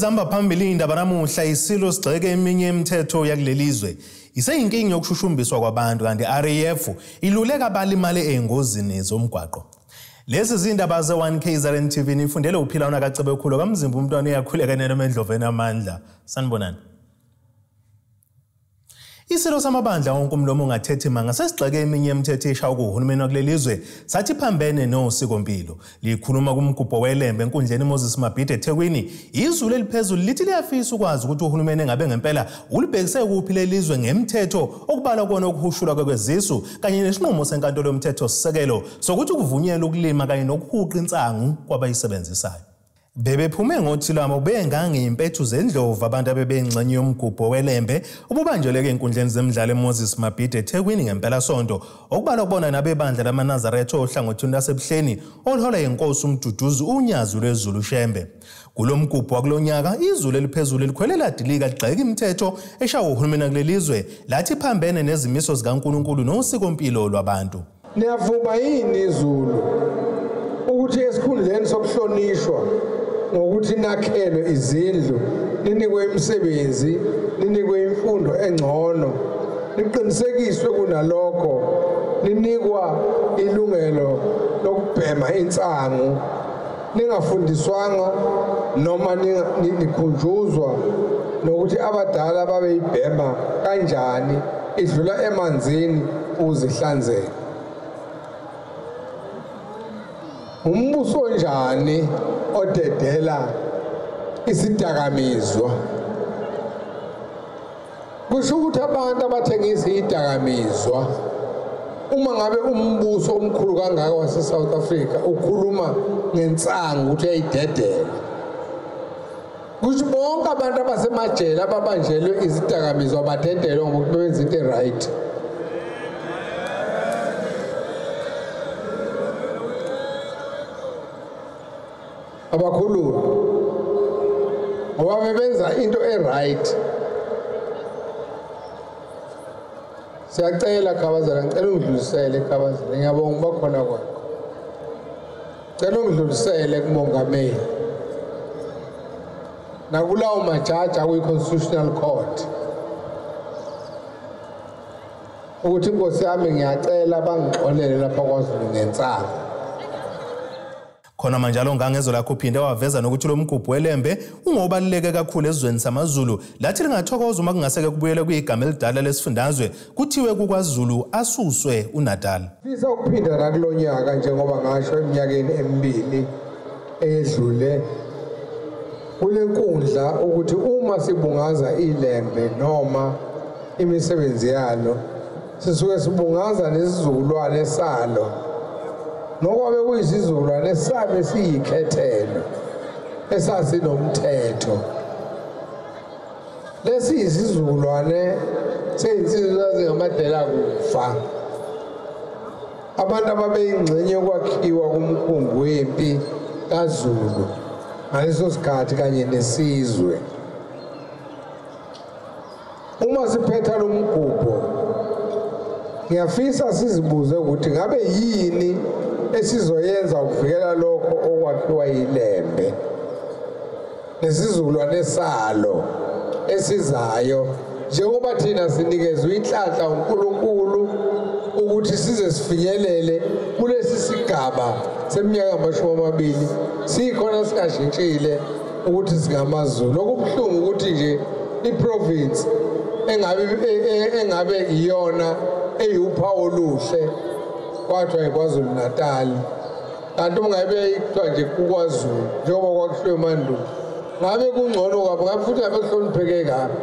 ezihamba phambili indaba namuhla isilo sigxeke eminye imithetho yakulelizwe. Iseyinkinga yokushushumbiswa kwabantu kanti RAF iluleka abalimale engozini zomgwaqo. Lezi zindaba ze-1 KZN TV nifundele uphila unakacebe khulu kamzimba umntwana uyakhuleka nena endloveni amandla sanibonani. Isilo samabandla wonke umlomo ongathethi manga sesigxeke eminye imithetho eshawa kuhulumeni wakuleli zwe sathi phambene nosikompilo. Likhuluma kumgubho welembe enkundleni Moses Mabhide eThekwini. Izulu eliphezulu lithi liyafisa ukwazi ukuthi uhulumeni engabe ngempela ulibhekise kuphi lelizwe ngemthetho okubalwa kona ukuhushulwa kwezisu kanye nesinqumo senkantolo yomthetho sisekelo sokuthi kuvunyelwe ukulima kanye nokuhuqa insangu kwabayisebenzisayo. Bebephume ngothilamo bengangimpethu zendlovu abantu abebengxenye yomgubho welembe. Obubanjeleke enkundleni zemidlalo eMoses Mabhide eThekwini ngempela sonto okubalwa kubona nabebandla lamaNazaretha ohlangothini lasebuhleni oluhola yenkosi umduduzi unyazi lwezulu shembe. Kulomgubho wakulonyaka izulu eliphezulu elikhwelela dilika ligxeka imithetho eshawa uhulumeni kulelizwe lathi phambene nezimiso zikaNkuluNkulu nosikompilo lwabantu. Niyavuma yini izulu? Ukuthi esikhundleni sokuhlonishwa ngokuthi nakhelwe izindlu ninikwe imisebenzi ninikwe imfundo engcono niqinisekiswe kunalokho ninikwa ilungelo lokubhema insangu ningafundiswanga noma nikhunjuzwa nokuthi abadala babeyibhema kanjani idlula emanzini uzihlanzeke umbuso njani odedela isidakamizwa kusho ukuthi abantu abathengisa idakamizwa uma ngabe umbuso omkhulu kangaka wase-south africa ukhuluma ngensangu ukuthi uyayidedela. Kusho bonke abantu abasemajele ababanjelwe izidakamizwa badedelwe ngoba benza into e-right. Abakhululi ngoba bebenza into e-right. Siyacela khabazela ngicela ungidlulisele khabazela ngiyabonga bakhona kwakho. Cela ungidlulisele kumongameli. Nakulawo majaji akwi-constitutional court. Ukuthi inkosi yami ngiyacela bangixolele lapha kwazulu ngensanga khona manje alongangezo lakho uphinde waveza nokuthi lo mgubho welembe ungobaluleke kakhulu ezizweni samazulu lathi lingathokoza uma kungaseke kubuyele kuyigama elidala lesifundazwe kuthiwe kukwazulu asuswe uNatal fisa ukuphinda nakulo nyaka njengoba ngasho eminyakeni emibili edlule kule nkundla ukuthi uma sibungaza ilembe noma imisebenzi yalo sisuke sibungaza nesizukulwane salo. Nokwabe kuyisizukulwane sabe siyikhethelo esasinomthetho lesi isizukulwane seyinsizwa zingamadela kufa abantu ababeyingxenye yokwakhiwa kumkhumbi wempi kaZulu ngaleso sikhathi kanye nesizwe. Uma siphetha lo mgubho ngiyafisa sizibuze ukuthi ngabe yini esizoyenza ukuvikela lokho okwakhiwa yilembe. Nesizukulwane salo esizayo njengoba thina sinikezwe inhlanhla uNkulunkulu ukuthi size sifinyelele kulesi sigaba seminyaka amashumi amabili sikhona singashintshile ukuthi singamazulu. Okubuhlungu ukuthi nje iprovince engabe engabe iyona eyiwuphawu oluhle kwathiwa yikwazulu natali. Kanti ungabe kuthiwa nje kukwazulu njengoba kwakushiwo emandulo ngabe kungcono kabi ngabe futhi ngabe kuhlonipheke kabi.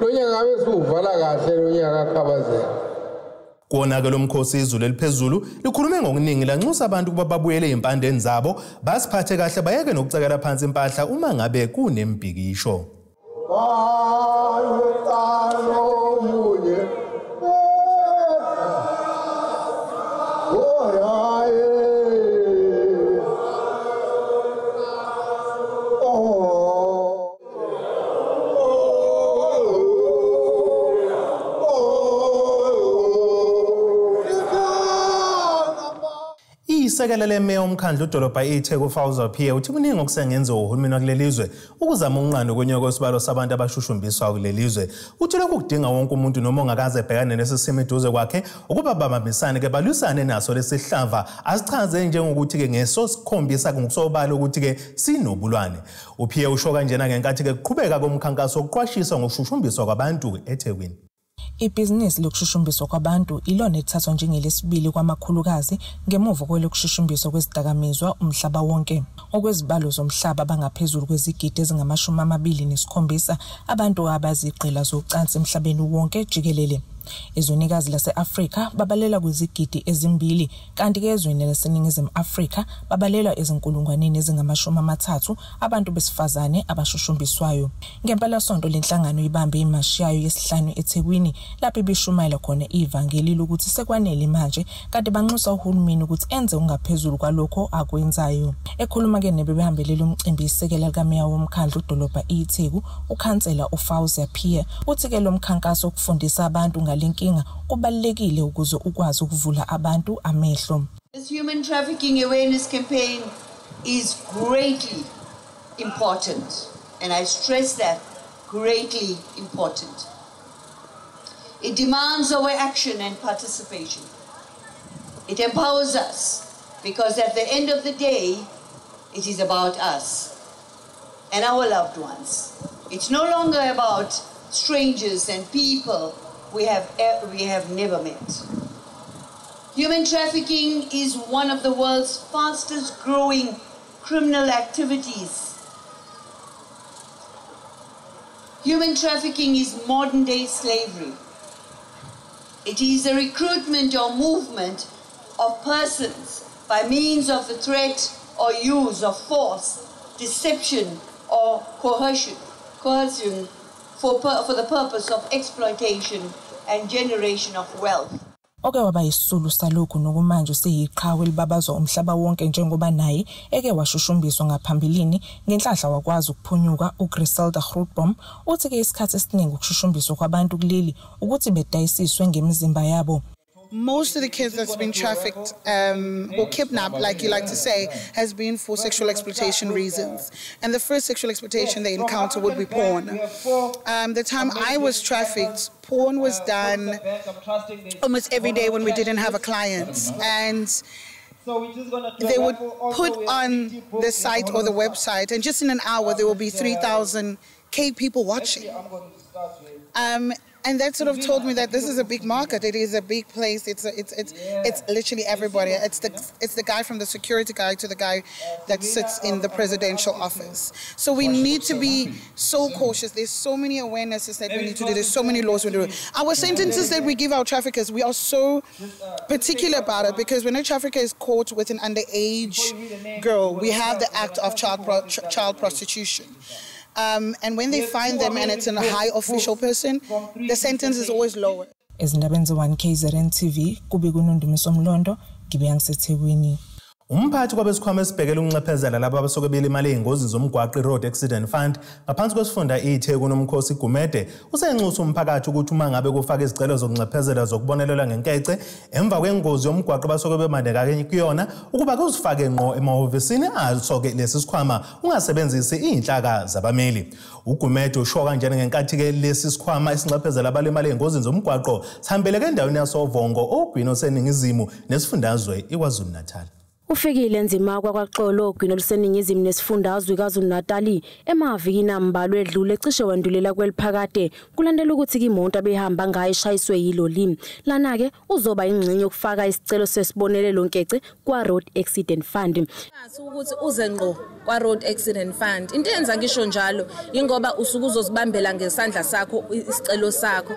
Lo nyaka ngabe siwuvala kahle lo nyaka kakhabazela. Kona-ke lo mkhosi izulu eliphezulu likhulume ngokuningi lanxusa abantu ukuba babuyele ey'mpandeni zabo basiphathe kahle bayeke nokucekela phansi impahla uma ngabe kunembhikisho munye Oh, yeah. Isekela lemeya omkhandlu udolobha iTheku Fawza Pierre uthi kuningi okusengenziwa uhulumeni wakulelizwe ukuzama ukunqanda ukwenyuka kwesibalo sabantu abashushumbiswa kulelizwe uthi lokhu kudinga wonke umuntu noma ongakaze ebhekane nesisimo eduze kwakhe ukuba babambisane ke balwisane naso lesihlava asichaze njengokuthi ke ngeso sikhombisa ngokusobala ukuthi ke sinobulwane. uPierre usho kanjena ngenkathi ke kuqhubeka komkhankaso wokuqwashisa ngokushushumbiswa kwabantu eThekwini. Ibhizinisi lokushushumbiswa kwabantu ilona elithathwa njengelesibili kwamakhulukazi ngemuva kwelokushushumbiswa kwezidakamizwa umhlaba wonke. Okwezibalo zomhlaba bangaphezulu kwezigidi ezingamashumi amabili nesikhombisa abantu abazigqila zocansi emhlabeni wonke jikelele. Ezwenikazi lase-Afrika babalelwa kwizigidi ezimbili kanti-ke ezweni laseNingizimu Afrika babalelwa ezinkulungwaneni ezingamashumi amathathu abantu besifazane abashushumbiswayo. Ngempelasonto lenhlangano ibambe imashi yayo yesihlanu eThekwini lapho ibishumayela khona ivangeli lokuthi sekwanele manje kanti banxusa uhulumeni ukuthi enze ungaphezulu kwalokho akwenzayo. Ekhuluma-ke nebebehambelele umcimbi isekela likameya womkhandlu udolobha iTheku ukhansela uFawzia Pierre uthi-ke lo mkhankaso wokufundisa abantu kubalulekile ukuze ukwazi ukuvula abantu amehlo. This human trafficking awareness campaign is greatly important, and I stress that greatly important. It demands our action and participation. It empowers us because at the end of the day, it is about us and our loved ones. It's no longer about strangers and people we have, we have never met. Human trafficking is one of the world's fastest growing criminal activities. Human trafficking is modern day slavery. It is the recruitment or movement of persons by means of the threat or use of force, deception, or coercion, coercion for, for the purpose of exploitation and generation of wealth. Oke waba yisisulu salokhu nokumanje useyiqhawe libabazwa umhlaba wonke njengoba naye eke washushumbiswa ngaphambilini ngenhlanhla wakwazi ukuphunyuka uGriselda Grootboom uthi ke isikhathi esiningi ukushushumbiswa kwabantu kuleli ukuthi bedayisiswe ngemizimba yabo most of the kids that's been trafficked um, or kidnapped, like you like to say, has been for sexual exploitation reasons. And the first sexual exploitation they encounter would be porn. Um, the time I was trafficked, porn was done almost every day when we didn't have a client. And they would put on the site or the website, and just in an hour, there will be 3,000 K people watching. Um, and that sort of told me that this is a big market. It is a big place. It's a, it's it's it's literally everybody. It's the it's the guy from the security guy to the guy that sits in the presidential office. So we need to be so cautious. There's so many awarenesses that we need to do. There's so many laws we need to do. Our sentences that we give our traffickers, we are so particular about it because when a trafficker is caught with an underage girl, we have the act of child pro- ch- child prostitution. Um, and when they find them and it's a high official person, the sentence is always lower. ezindabeni ze-1 KZN TV kube kunondumiso mlondo ngibe ngisethekwini Umphathi kwabesikhwama esibhekele ukunxephezela labo abasuke belimale ezingozini zomgwaqo i-Road Accident Fund ngaphansi kwesifunda iTheku nomkhosi Gumede usenxusa umphakathi ukuthi uma ngabe kufaka izicelo zokunxephezela zokubonelelwa ngenkece emva kwengozi yomgwaqo basuke bemandekanye kuyona ukuba kuzifake ngqo emahhovisini aso-ke lesi sikhwama ungasebenzisi iy'nhlaka zabameli. Ugumede usho kanjena ngenkathi-ke lesi sikhwama esinxephezela abalimale ey'ngozini zomgwaqo sihambeleke endaweni yasovongo ogwini oseningizimu nesifundazwe ikwazulu natal Ufikile nzima kwakwaXolo ogwini oluseningizimu nesifundazwe KwaZulu-Natal emavikini ambalwa edlule cishe wandulela kweliphakade kulandela ukuthi imoto abehamba ngayo ishayiswe yiloli lana ke uzoba ingxenye yokufaka isicelo sesibonelelo nkece kwa Road Accident Fund ukuthi uze ngqo kwa Road Accident Fund. Into eyenza ngisho njalo ingoba usuke uzosibambela ngesandla sakho isicelo sakho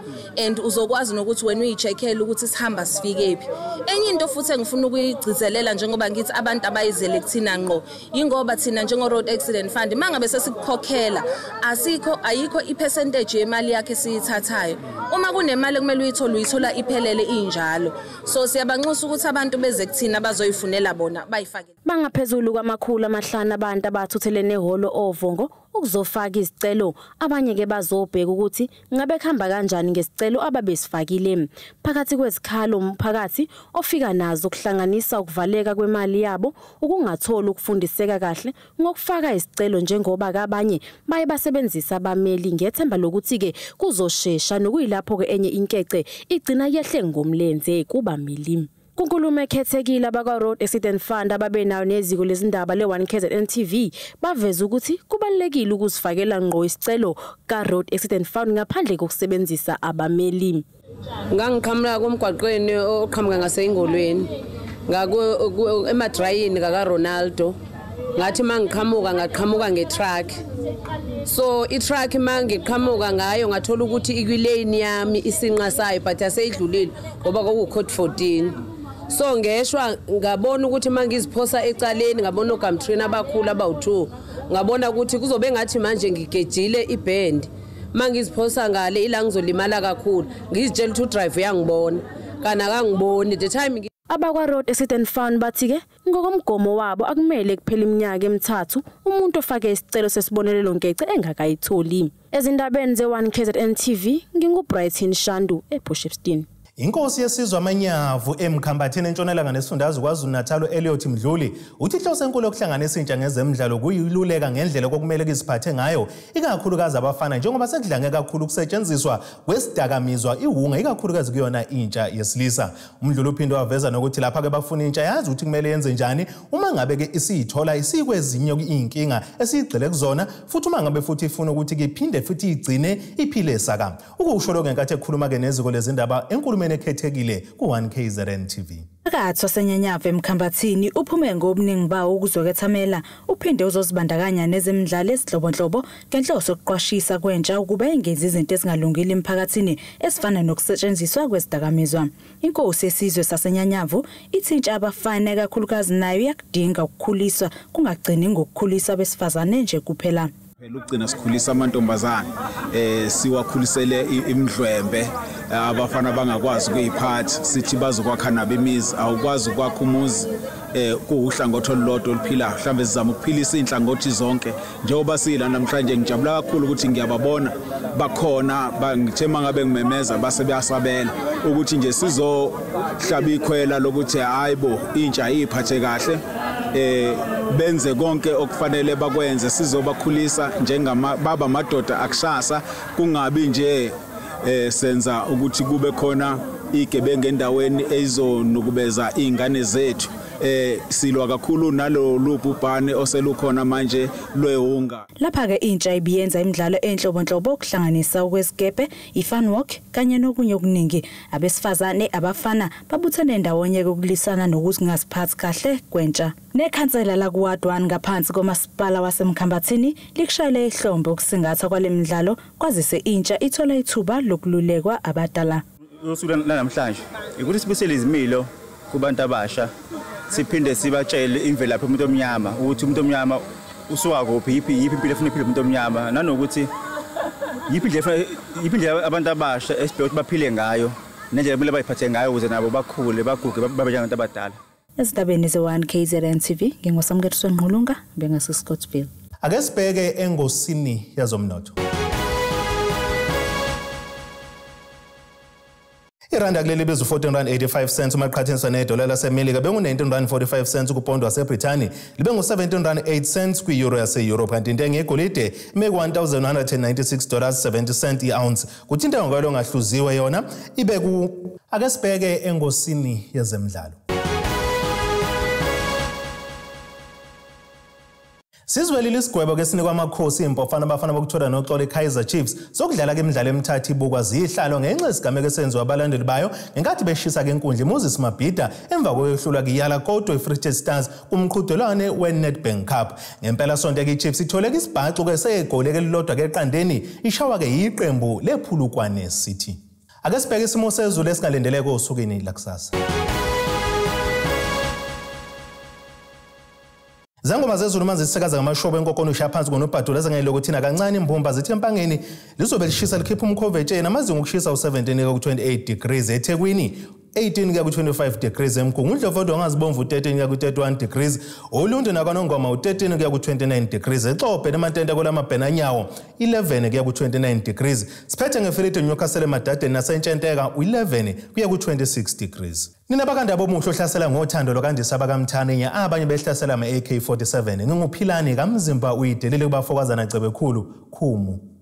and uzokwazi nokuthi wena uyicheckele ukuthi sihamba sifike phi. Enye into futhi engifuna ukuyigcizelela njengoba ngithi abantu abayizele kuthina ngqo ingoba thina njengo Road Accident Fund mangabe sesikukhokhela asikho ayikho ipercentage yemali yakhe siyithathayo. Uma kunemali kumele uyithole uyithola iphelele injalo. So siyabanxusa ukuthi abantu beze kuthina bazoyifunela bona bayifake bangaphezulu kwamakhulu amahlanu abantu abathuthelene ehholo ovongo ukuzofaka izicelo abanye ke bazobheka ukuthi ngabe khamba kanjani ngesicelo ababesifakile. Phakathi kwezikhalo umphakathi ofika nazo kuhlanganisa ukuvaleka kwemali yabo ukungatholi ukufundiseka kahle ngokufaka isicelo njengoba kabanye baye basebenzisa abameli ngethemba lokuthi ke kuzoshesha nokuyilapho ke enye inkece igcina yehle ngomlenze kubameli. Kunkulumo ekhethekile abakwa Road Accident Fund ababenayo neziko lezindaba le1KZN TV baveza ukuthi kubalekile ukuzifakela ngqo isicelo ka Road Accident Fund ngaphandle kokusebenzisa abameli. Ngangiqhamuka komgwaqweni oqhamuka ngaseyingolweni. Ngako emadrayini kaka Ronaldo. Ngathi mangiqhamuka ngaqhamuka ngetruck. So i-truck mangiqhamuka ngayo ngathola ukuthi ikwilane yami isinqa sayo but aseyidlulile ngoba kwaku code 14. So ngeshwa ngabona ukuthi mangiziphosa ecaleni ngabona ogamtrini abakhulu abawu2 ngabona ukuthi kuzobe ngathi manje ngigejile iband mangiziphosa ngale ila ngizolimala kakhulu ngizitshela ukuthi udrive uyangibona kana akangiboni the time Abakwa Road Accident Fund bathi ke ngokomgomo wabo akumele kuphela iminyaka emithathu umuntu ofake isicelo sesibonelelo ngece engakayitholi. Ezindabeni ze1 KZN TV nginguBrighton Shandu eBoshepstein. Inkosi yesizwe amanyavu emkhambathini entshonalanga nesifundazwe KwaZulu-Natal Elliot Mdluli uthi inhloso enkulu yokuhlanganisa intsha ngezemidlalo kuyiluleka ngendlela okumele kuziphathe ngayo ikakhulukazi abafana njengoba sekudlange kakhulu ukusetshenziswa kwesidakamizwa iwunga ikakhulukazi kuyona intsha yesilisa. Umdluli uphinde waveza nokuthi lapha ke bafuna intsha yazi ukuthi kumele yenze njani uma ngabe ke isiyithola isikwezinye inkinga esiyigcile kuzona futhi uma ngabe futhi ifuna ukuthi ke iphinde futhi igcine iphile saka. Ukusho lokho ngenkathi ekhuluma ke neziko lezindaba enkulumo uhulumeni ekhethekile ku-1KZN TV phakathi wasenyanyava emkhambathini uphume ngobuningi bawo ukuzokethamela uphinde uzozibandakanya nezemidlalo ezihlobonhlobo ngenhloso yokuqwashisa kwentsha ukuba ingenzi izinto ezingalungile emphakathini ezifana nokusetshenziswa kwezidakamizwa. Inkosi yesizwe sasenyanyavu ithi intsha abafana kakhulukazi nayo iyakudinga ukukhuliswa kungagcini ngokukhulisa abesifazane nje kuphela. Phela ugcina sikhulisa amantombazane eh siwakhulisele imidlwembe abafana bangakwazi ukuyiphatha sithi bazokwakha nabo imizi awukwazi ukwakha umuzi eh kuuhlangothi olulodwa oluphilayo mhlawumbe sizama ukuphilisa inhlangothi zonke. Njengoba sila namhlanje ngijabula kakhulu ukuthi ngiyababona bakhona bangithe mangabe ngimemeza base bayasabela ukuthi nje sizohlaba ikhwela lokuthi hayibo intsha ayiphathe kahle. Eh benze konke okufanele bakwenze. Sizobakhulisa njengama baba madoda akushasa kungabi nje eh senza ukuthi kube khona igebengu endaweni ezonukubeza izingane zethu. Eh silwa kakhulu nalo lubhubhane oselukhona manje lwehunga. Lapha ke intsha ibiyenza imidlalo enhlobonhlobo okuhlanganisa ukwesikepe ifun walk kanye nokunye okuningi. Abesifazane abafana babuthene ndawonye ukulisana nokuthi ngasiphathi kahle kwentsha. Nekhansela la kuwadwan ngaphansi komasipala wasemkhambathini likushayele ihlombe ukusingatha kwalemidlalo kwazise intsha ithola ithuba lokululekwa abadala. Usuku namhlanje ukuthi sibusele izimilo kubantu abasha. Siphinde sibatshele imvelaphi yomuntu omnyama ukuthi umuntu omnyama usuka kuphi yiphi yiphi impilo efuna iphile umuntu omnyama. Nanokuthi yiphi indlela yiphi indlela abantu abasha esibheka ukuthi baphile ngayo nendlela kumele bayiphathe ngayo ukuze nabo bakhule baguge babe njengabantu abadala. Ezindabeni ze-1 KZN TV ngingosamukethiswe Nqulunga bengase Scottsville ake sibheke engosini yazomnotho. Iranda kuleli biza u-14 rand 85 cents uma liqhathaniswa nedola lasemelika. Bengu-19 rand 45 cents kupondo wasebhrithani libe ngu-17 rand 8 cents kwi-euro yaseyurope kanti intengo yegolide ime ku-1196 dollars 70 cent i-ounce. Kuthi intengo kwalo ngahluziwe yona. Ibe ku ake sibheke engosini yezemidlalo. Sizwelile isigwebo ke sinikwa amakhosi impofana abafana bokuthola noxolo eKaizer Chiefs. Sokudlala ke imidlalo emithathu ibukwa zihlalo ngenxa yesigameko esenziwa abalandeli bayo ngenkathi beshisa ke inkundla Moses Mabhida emva kokuhlula kuyala kodwa iFree State Stars kumqhudelwane weNedbank Cup. Ngempela sonto ke iChiefs ithole ke isibhacu ke segoli ke lilodwa ke eqandeni ishawa ke yiqembu lephulukwane City. Ake sibheke isimo sezulu esingalindeleke osukwini lakusasa. Zangoma zezulu manje zisekaza ngamashobo enkokono ushaya phansi ngonobhadula zengayile ukuthina kancane imbumba zithi empangeni lizobe lishisa likhipha umkhovetsheni amazinga okushisa u17 ku28 degrees eThekwini. 18 kuya ku-25 degrees emgungu udlovodwa ongazibomvu u-13 kuya ku-31 degrees. Ulundi nakwanongoma u-13 kuya ku-29 degrees. Exobhe nematente kulamabhenanyawo 11 kuya ku-29 degrees. Siphethe ngefilidi newcastle emadadeni nasentshenteka u-11 kuya ku-26 degrees. Ninabakandi abomuhle ohlasela ngothando lokandisa abakamthaninya abanye behlasela ama-ak 47 nginguphilani kamzimba uyidelile kubafokazana cebe khulu khumu.